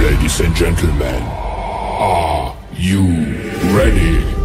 Ladies and gentlemen, are you ready?